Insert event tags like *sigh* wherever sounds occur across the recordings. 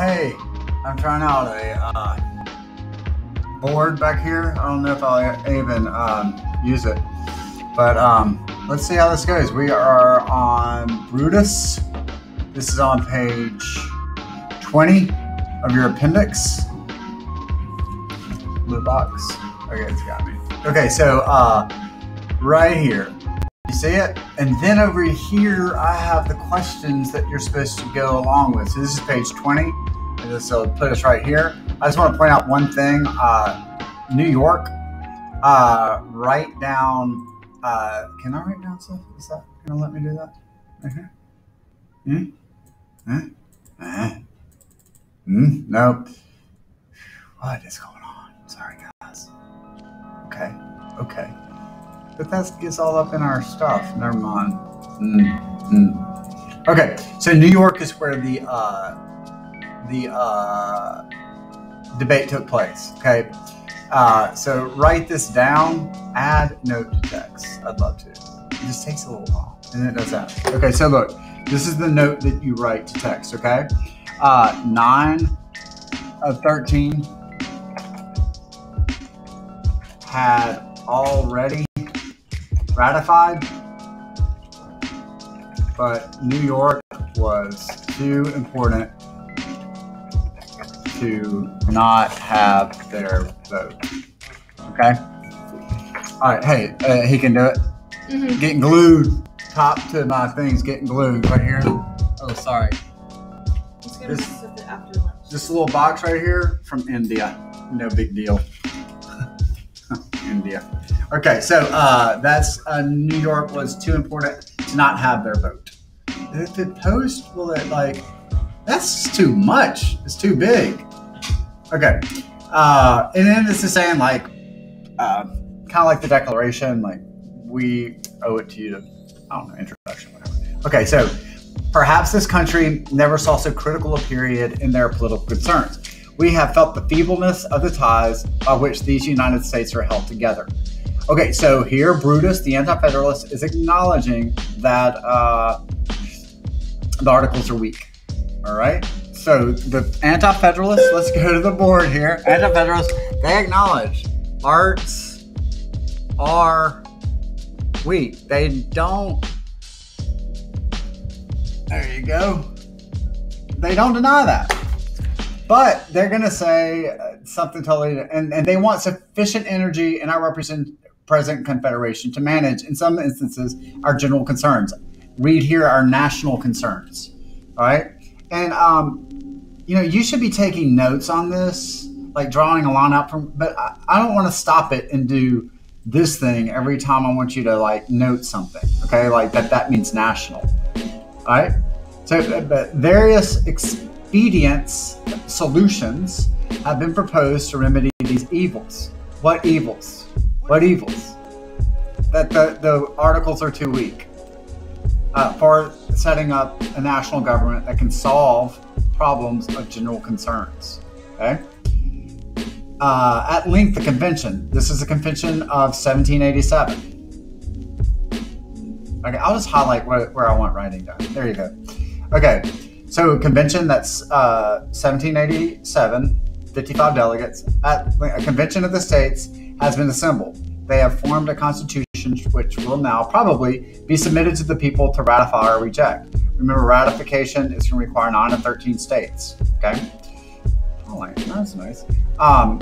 hey, I'm trying out a uh, board back here. I don't know if I'll even um, use it, but um, let's see how this goes. We are on Brutus. This is on page 20 of your appendix. Blue box. Okay, it's got me. Okay, so uh, right here. You see it? And then over here, I have the questions that you're supposed to go along with. So this is page 20, and this will put us right here. I just want to point out one thing. Uh, New York, uh, write down, uh, can I write down stuff? Is that going to let me do that? Right here? Hmm? Huh? Uh-huh. Hmm? Nope. What is going on? Sorry, guys. Okay. Okay. Gets all up in our stuff. Never mind. Mm, mm. Okay, so New York is where the uh, the uh, debate took place. Okay, uh, so write this down. Add note to text. I'd love to. It just takes a little while, and it does that. Okay, so look, this is the note that you write to text. Okay, uh, nine of thirteen had already ratified, but New York was too important to not have their vote. Okay? All right, hey, uh, he can do it. Mm-hmm. Getting glued, top to my things getting glued right here. Oh, sorry. This- mess with it after lunch. This little box right here from India. No big deal. India. Okay, so uh, that's uh, New York was too important to not have their vote. If it post, will it like? That's too much. It's too big. Okay, uh, and then this is saying like, uh, kind of like the Declaration, like we owe it to you to, I don't know, introduction, whatever. Okay, so Perhaps this country never saw so critical a period in their political concerns. We have felt the feebleness of the ties by which these United States are held together. Okay, so here Brutus, the anti federalist, is acknowledging that uh, the articles are weak. All right, so the anti federalists, let's go to the board here. Anti federalists, they acknowledge arts are weak. They don't there you go. They don't deny that. But they're going to say uh, something totally, and, and they want sufficient energy in our represent, present confederation to manage, in some instances, our general concerns. Read here our national concerns. All right. And, um, you know, you should be taking notes on this, like drawing a line out from, but I, I don't want to stop it and do this thing every time I want you to like note something. Okay. Like that, that means national. All right. So, uh, but various expedients, solutions have been proposed to remedy these evils. What evils? What evils? That the, the articles are too weak uh, for setting up a national government that can solve problems of general concerns. Okay. Uh, at length, the convention. This is the convention of 1787. Okay, I'll just highlight where, where I want writing done. There you go. Okay, so convention that's uh, 1787, 55 delegates at a convention of the states has been assembled. They have formed a constitution which will now probably be submitted to the people to ratify or reject. Remember, ratification is going to require 9 of 13 states. Okay? Oh, that's nice. Um,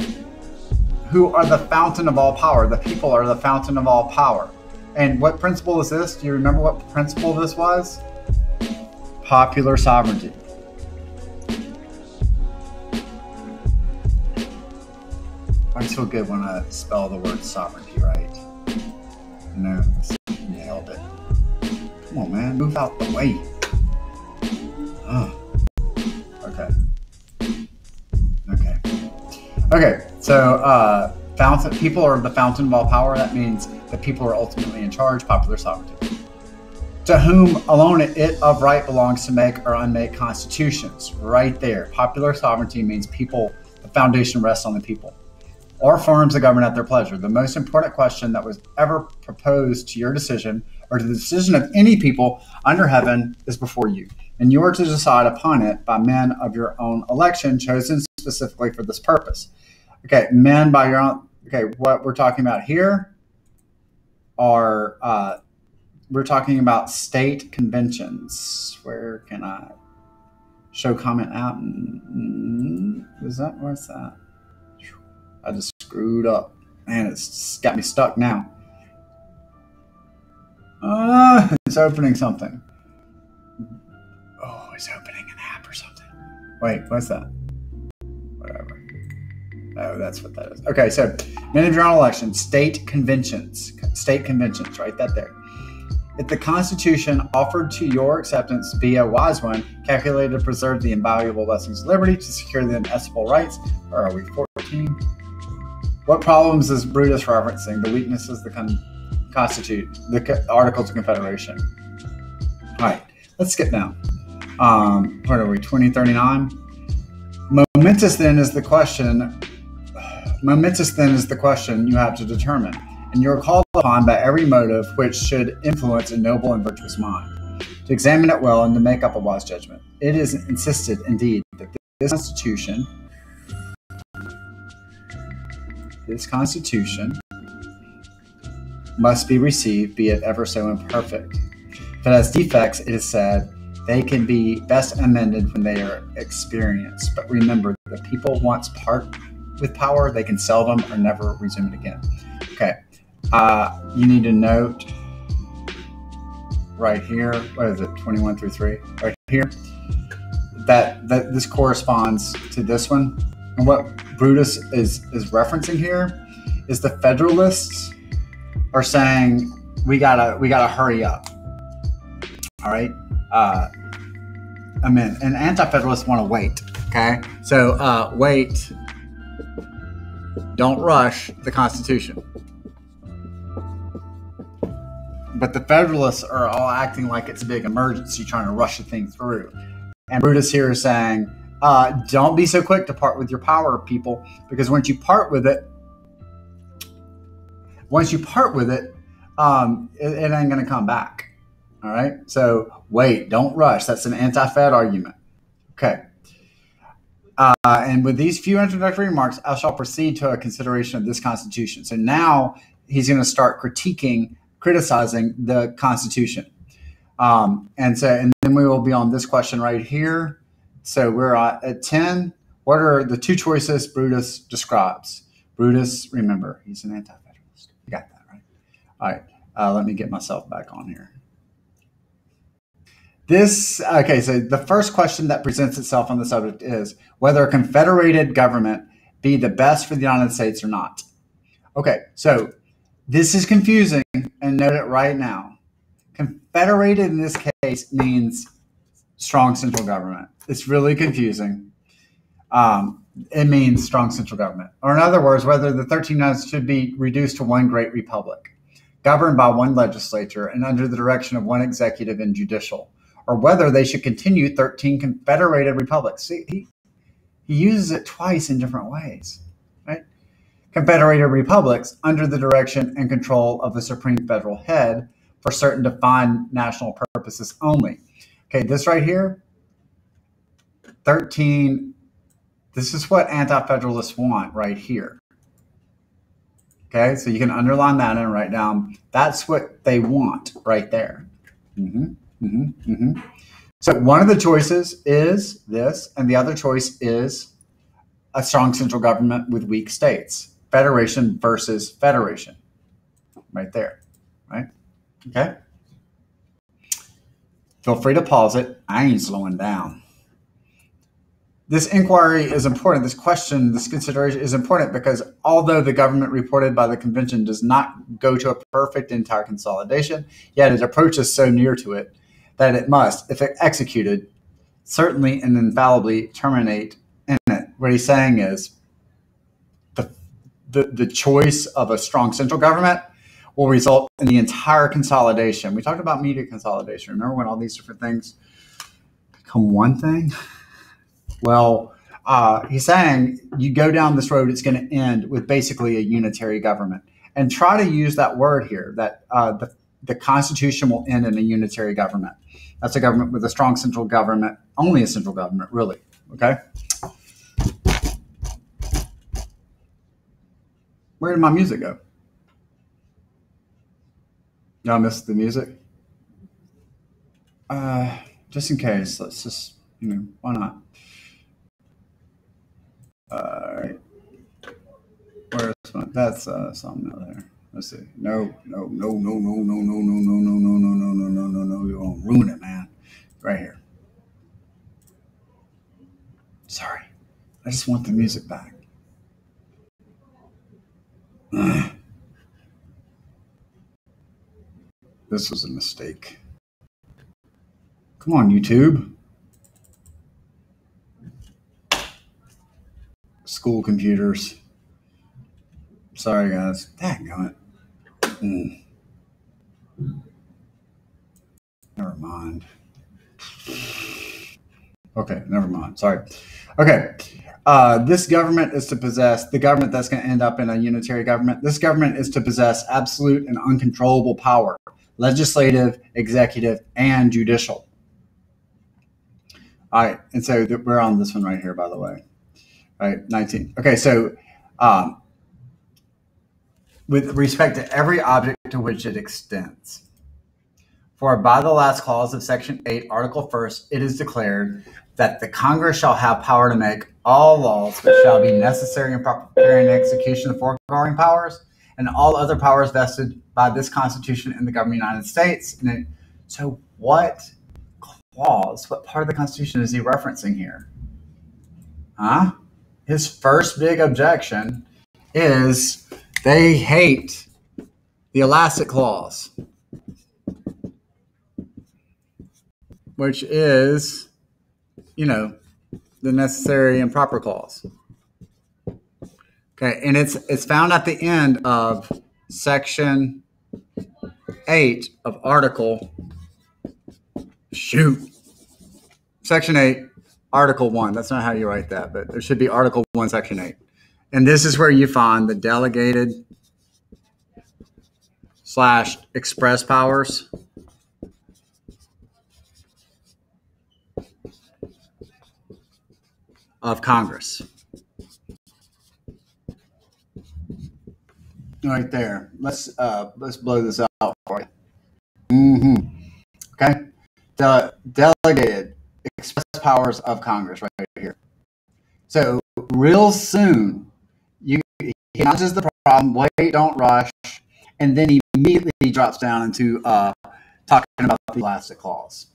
who are the fountain of all power? The people are the fountain of all power. And what principle is this? Do you remember what principle this was? Popular sovereignty. I feel good when I spell the word sovereignty right. No, nailed it. Come on, man, move out the way. Okay. Okay. Okay. So, uh, fountain people are the fountain of all power. That means that people are ultimately in charge. Popular sovereignty. To whom alone it of right belongs to make or unmake constitutions. Right there. Popular sovereignty means people. The foundation rests on the people or forms the government at their pleasure. The most important question that was ever proposed to your decision or to the decision of any people under heaven is before you, and you are to decide upon it by men of your own election, chosen specifically for this purpose. Okay, men by your own. Okay, what we're talking about here are uh, we're talking about state conventions. Where can I show comment out? Mm, Is that what's that? I just screwed up. Man, it's got me stuck now. Ah, *laughs* it's opening something. Oh, it's opening an app or something. Wait, what's that? Whatever. Oh, that's what that is. Okay, so men of your own election, state conventions, state conventions, write that there. If the Constitution offered to your acceptance be a wise one, calculated to preserve the invaluable blessings of liberty, to secure the inestimable rights, or are we 14? What problems is Brutus referencing? The weaknesses that con- constitute the co- Articles of Confederation. All right, let's skip down. Um, what are we? 2039. Momentous then is the question. Momentous then is the question you have to determine, and you are called upon by every motive which should influence a noble and virtuous mind to examine it well and to make up a wise judgment. It is insisted, indeed, that this Constitution, this Constitution, must be received, be it ever so imperfect. It has defects, it is said, they can be best amended when they are experienced. But remember, the people once part with power, they can sell them or never resume it again. Okay. Uh, you need to note right here, what is it, 21 through 3? Right here, that, that this corresponds to this one. And what Brutus is, is referencing here is the Federalists are saying we gotta we gotta hurry up. All right. Uh, amen. And anti-federalists want to wait. Okay. So uh, wait. Don't rush the Constitution. But the Federalists are all acting like it's a big emergency, trying to rush the thing through. And Brutus here is saying, uh, don't be so quick to part with your power, people, because once you part with it, once you part with it, um, it, it ain't going to come back. All right. So wait, don't rush. That's an anti-Fed argument. Okay. Uh, and with these few introductory remarks, I shall proceed to a consideration of this Constitution. So now he's going to start critiquing, criticizing the Constitution. Um, and so, and then we will be on this question right here. So we're at, at 10. What are the two choices Brutus describes? Brutus, remember, he's an anti federalist. You got that, right? All right. Uh, let me get myself back on here. This, okay, so the first question that presents itself on the subject is whether a confederated government be the best for the United States or not. Okay, so this is confusing and note it right now. Confederated in this case means strong central government. It's really confusing. Um, it means strong central government. Or, in other words, whether the 13 United should be reduced to one great republic, governed by one legislature and under the direction of one executive and judicial, or whether they should continue 13 confederated republics. See, he, he uses it twice in different ways, right? Confederated republics under the direction and control of the supreme federal head for certain defined national purposes only. Okay, this right here, 13, this is what anti federalists want right here. Okay, so you can underline that and write down that's what they want right there. Mm-hmm, mm-hmm, mm-hmm. So one of the choices is this, and the other choice is a strong central government with weak states. Federation versus federation. Right there. Right? Okay. Feel free to pause it. I ain't slowing down. This inquiry is important. This question, this consideration is important because although the government reported by the convention does not go to a perfect entire consolidation, yet it approaches so near to it that it must, if executed, certainly and infallibly terminate in it. What he's saying is the, the, the choice of a strong central government will result in the entire consolidation. We talked about media consolidation. Remember when all these different things become one thing? *laughs* Well, uh, he's saying you go down this road, it's going to end with basically a unitary government. And try to use that word here that uh, the the Constitution will end in a unitary government. That's a government with a strong central government, only a central government, really. Okay. Where did my music go? Y'all missed the music? Uh, just in case, let's just, you know, why not? All right. Where's my, that's uh, something there. Let's see. No, no, no, no, no, no, no, no, no, no, no, no, no, no, no, no, no. You're gonna ruin it, man. Right here. Sorry. I just want the music back. This was a mistake. Come on, YouTube. School computers. Sorry, guys. Dang it. Never mind. Okay, never mind. Sorry. Okay. Uh, this government is to possess the government that's going to end up in a unitary government. This government is to possess absolute and uncontrollable power legislative, executive, and judicial. All right, and so we're on this one right here, by the way. All right, 19. Okay, so um, with respect to every object to which it extends. For by the last clause of Section 8, Article 1st, it is declared that the Congress shall have power to make all laws which shall be necessary and proper carrying execution of foregoing powers and all other powers vested by this Constitution in the government of the United States. And it, so, what clause, what part of the Constitution is he referencing here? Huh? His first big objection is they hate the elastic clause, which is, you know, the necessary and proper clause. Okay, and it's it's found at the end of section eight of article. Shoot, section eight, article one. That's not how you write that, but there should be article one, section eight, and this is where you find the delegated slash express powers. Of Congress. right there. Let's uh, let's blow this out for you. Mm-hmm. Okay, the delegated express powers of Congress right here. So real soon, he acknowledges the problem. Wait, don't rush, and then he immediately drops down into uh, talking about the elastic clause.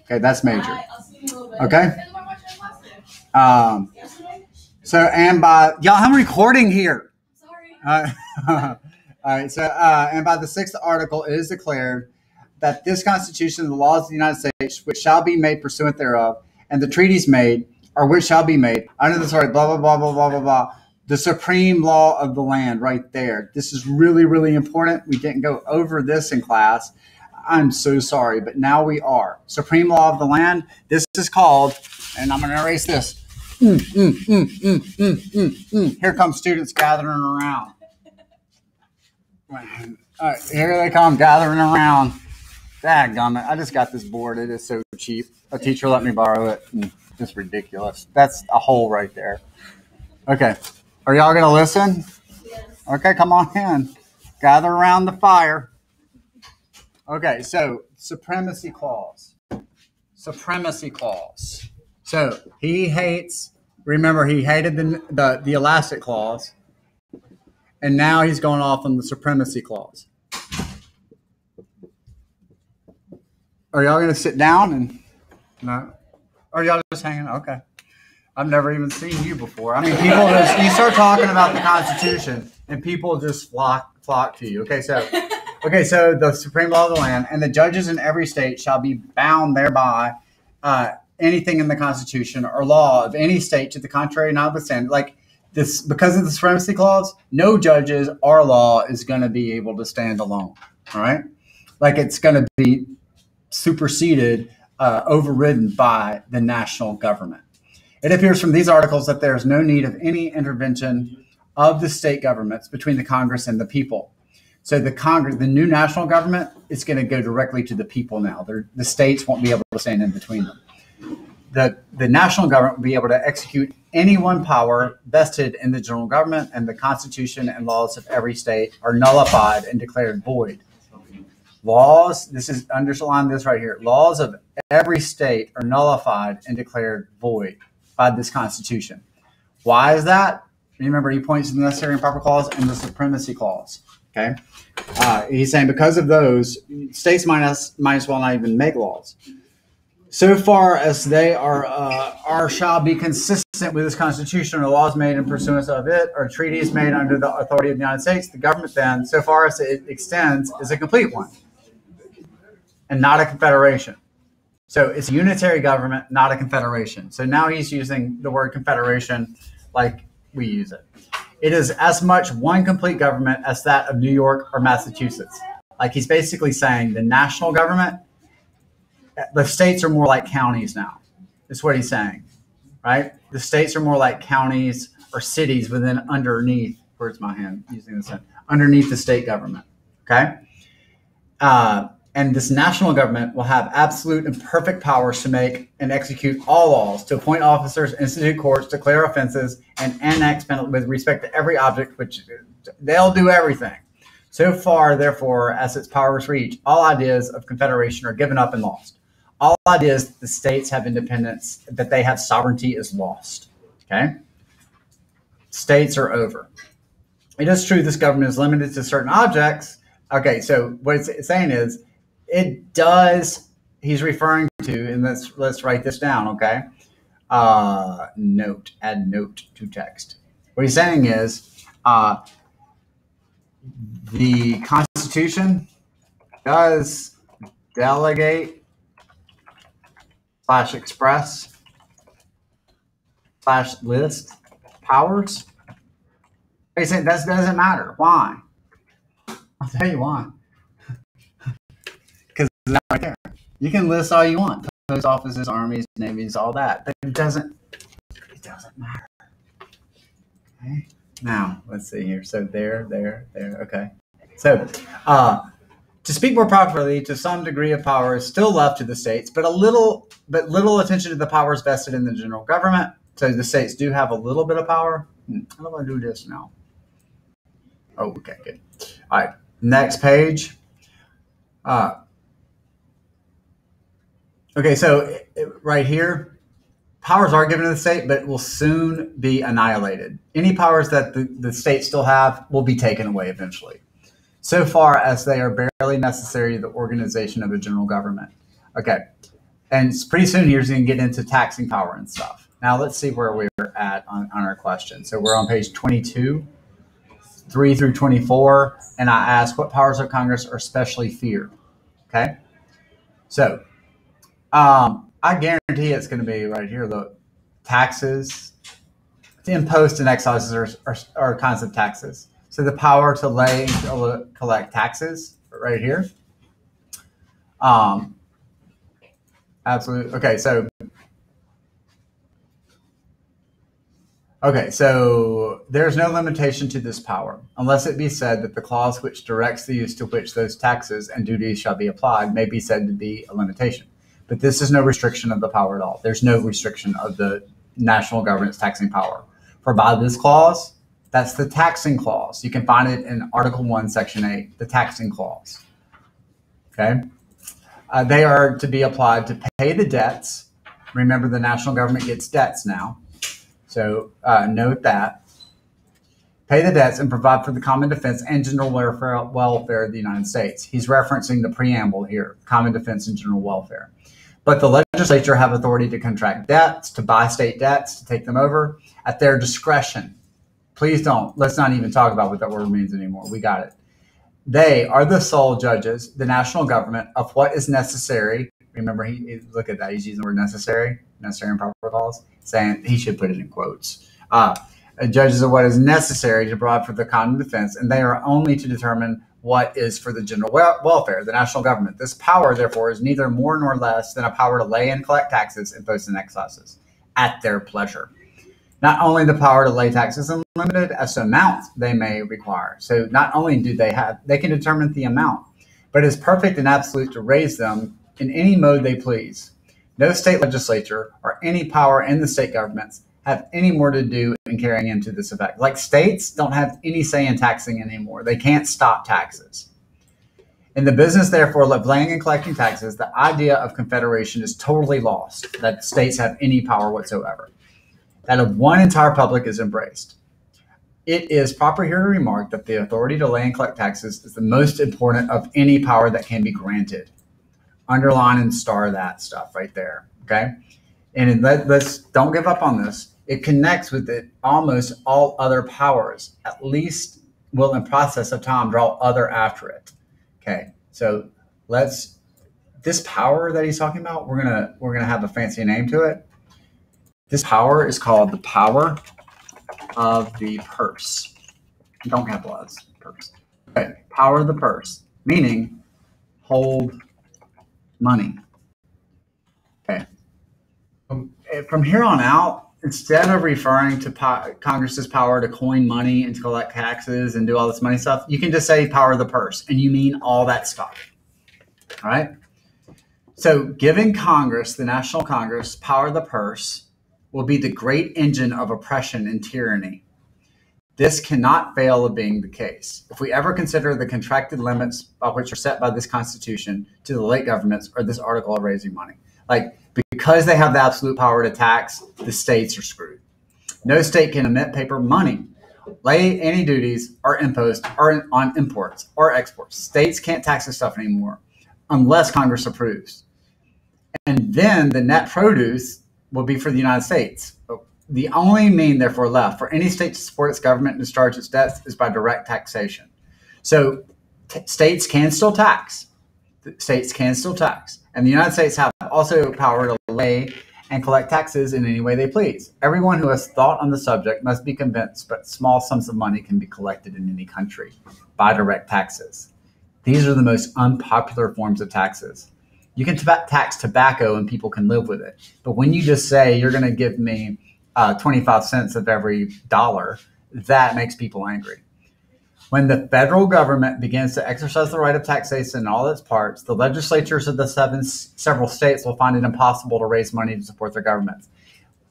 Okay, that's major. Okay. Um, so and by y'all, I'm recording here. Uh, *laughs* all right. So, uh, and by the sixth article, it is declared that this Constitution and the laws of the United States, which shall be made pursuant thereof, and the treaties made, or which shall be made under the sorry, blah blah blah blah blah blah blah. The supreme law of the land, right there. This is really really important. We didn't go over this in class. I'm so sorry, but now we are. Supreme law of the land. This is called, and I'm going to erase this. Mm, mm, mm, mm, mm, mm. Here come students gathering around. All right, here they come gathering around. Dadgummit, I just got this board. It is so cheap. A teacher let me borrow it. It's ridiculous. That's a hole right there. Okay. Are y'all going to listen? Yes. Okay, come on in. Gather around the fire. Okay, so supremacy clause. Supremacy clause. So he hates, remember, he hated the, the, the elastic clause, and now he's going off on the supremacy clause. Are y'all going to sit down and no? Are y'all just hanging? Okay. I've never even seen you before. I mean, people just you start talking about the Constitution, and people just flock flock to you. Okay, so *laughs* okay, so the supreme law of the land and the judges in every state shall be bound thereby. Uh, anything in the Constitution or law of any state to the contrary notwithstanding, like this, because of the supremacy clause, no judges or law is going to be able to stand alone. All right, like it's going to be superseded, uh, overridden by the national government. It appears from these articles that there is no need of any intervention of the state governments between the Congress and the people. So the Congress, the new national government, is going to go directly to the people now. They're, the states won't be able to stand in between them. The, the national government will be able to execute any one power vested in the general government, and the Constitution and laws of every state are nullified and declared void. Laws, this is underline this right here. Laws of every state are nullified and declared void by this Constitution. Why is that? Remember, he points to the necessary and proper clause and the supremacy clause. Okay, uh, he's saying because of those, states might as, might as well not even make laws. So far as they are uh, are shall be consistent with this Constitution or laws made in pursuance of it or treaties made under the authority of the United States, the government then, so far as it extends, is a complete one and not a confederation. So it's a unitary government, not a confederation. So now he's using the word confederation like we use it. It is as much one complete government as that of New York or Massachusetts. Like he's basically saying the national government, the states are more like counties now. That's what he's saying, right? The states are more like counties or cities within underneath, where's my hand using this, underneath the state government, okay? Uh, and this national government will have absolute and perfect powers to make and execute all laws, to appoint officers, institute courts, declare offenses, and annex with respect to every object, which they'll do everything. So far, therefore, as its powers reach, all ideas of confederation are given up and lost. All ideas that the states have independence, that they have sovereignty, is lost. Okay? States are over. It is true this government is limited to certain objects. Okay, so what it's saying is it does. He's referring to, and let's let's write this down. Okay. Uh, note. Add note to text. What he's saying is, uh, the Constitution does delegate slash express slash list powers. He's saying that doesn't matter. Why? I'll tell you why right there. You can list all you want, post offices, armies, navies, all that, but it doesn't. It doesn't matter. Okay. Now let's see here. So there, there, there. Okay. So, uh, to speak more properly, to some degree of power is still left to the states, but a little, but little attention to the powers vested in the general government. So the states do have a little bit of power. Hmm, how do I do this now? Oh, okay, good. All right, next page. Uh, Okay, so right here, powers are given to the state, but will soon be annihilated. Any powers that the, the state still have will be taken away eventually, so far as they are barely necessary to the organization of a general government. Okay, and pretty soon here's going to get into taxing power and stuff. Now let's see where we're at on, on our question. So we're on page 22, 3 through 24, and I ask what powers of Congress are especially feared. Okay, so um, I guarantee it's going to be right here. The taxes, imposts and excises are, are, are kinds of taxes. So the power to lay and collect taxes right here. Um, absolutely. Okay, so Okay, so there's no limitation to this power, unless it be said that the clause which directs the use to which those taxes and duties shall be applied may be said to be a limitation. But this is no restriction of the power at all. There's no restriction of the national government's taxing power. For by this clause, that's the taxing clause. You can find it in Article 1, Section 8, the taxing clause. Okay? Uh, they are to be applied to pay the debts. Remember, the national government gets debts now. So uh, note that. Pay the debts and provide for the common defense and general welfare, of the United States. He's referencing the preamble here common defense and general welfare. But the legislature have authority to contract debts, to buy state debts, to take them over at their discretion. Please don't. Let's not even talk about what that word means anymore. We got it. They are the sole judges, the national government, of what is necessary. Remember, he look at that. He's using the word necessary, necessary and proper clause, saying he should put it in quotes. Uh, Uh, judges of what is necessary to provide for the common defense, and they are only to determine what is for the general welfare, the national government. This power, therefore, is neither more nor less than a power to lay and collect taxes, imposts and excises at their pleasure. not only the power to lay taxes unlimited as to amounts they may require. So not only do they have, they can determine the amount, but it is perfect and absolute to raise them in any mode they please. No state legislature or any power in the state governments have any more to do in carrying into this effect. Like states don't have any say in taxing anymore. They can't stop taxes. In the business, therefore, of laying and collecting taxes, the idea of confederation is totally lost, that states have any power whatsoever. That of one entire public is embraced. It is proper here to remark that the authority to lay and collect taxes is the most important of any power that can be granted. Underline and star that stuff right there. Okay. And let, let's don't give up on this. It connects with it almost all other powers, at least will in process of time draw other after it. Okay. So let's this power that he's talking about, we're gonna we're gonna have a fancy name to it. This power is called the power of the purse. Don't capitalize purse. Okay. Power of the purse, meaning hold money. Okay. From eh, here on out, instead of referring to po- Congress's power to coin money and to collect taxes and do all this money stuff, you can just say power of the purse, and you mean all that stuff. All right. So, giving Congress, the National Congress, power of the purse will be the great engine of oppression and tyranny. This cannot fail of being the case. If we ever consider the contracted limits which are set by this Constitution to the late governments or this article of raising money, like because they have the absolute power to tax, the states are screwed. No state can emit paper money, lay any duties or imposts or on imports or exports. States can't tax this stuff anymore unless Congress approves. And then the net produce will be for the United States. The only mean, therefore, left for any state to support its government and discharge its debts is by direct taxation. So states can still tax. States can still tax. And the United States have also power to lay and collect taxes in any way they please. Everyone who has thought on the subject must be convinced that small sums of money can be collected in any country by direct taxes. These are the most unpopular forms of taxes. You can t- tax tobacco and people can live with it. But when you just say you're going to give me uh, 25 cents of every dollar, that makes people angry. When the federal government begins to exercise the right of taxation in all its parts, the legislatures of the seven, several states will find it impossible to raise money to support their governments.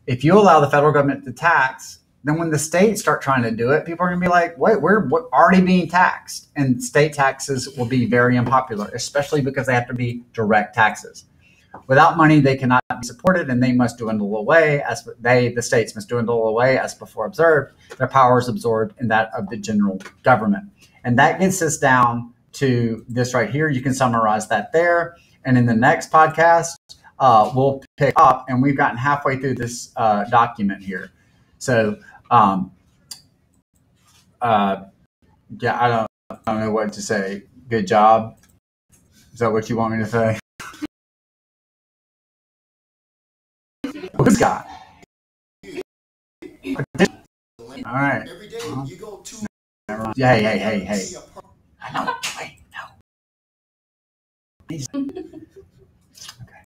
If you allow the federal government to tax, then when the states start trying to do it, people are going to be like, wait, we're, we're already being taxed. And state taxes will be very unpopular, especially because they have to be direct taxes. Without money, they cannot be supported, and they must dwindle away as they, the states, must dwindle away as before observed. Their power is absorbed in that of the general government, and that gets us down to this right here. You can summarize that there, and in the next podcast, uh, we'll pick up, and we've gotten halfway through this uh, document here. So, um, uh, yeah, I don't, I don't know what to say. Good job. Is that what you want me to say? Who's got? All right. Every day Uh-huh. you go to Never mind. Yeah, hey, hey, hey, hey. I know. Wait, no. *laughs*